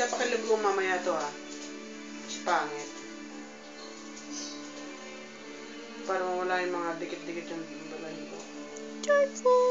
Siya pakilab mamaya to ha. Mas pangit. Para wala yung mga dikit-dikit yung balahibo. Joyful.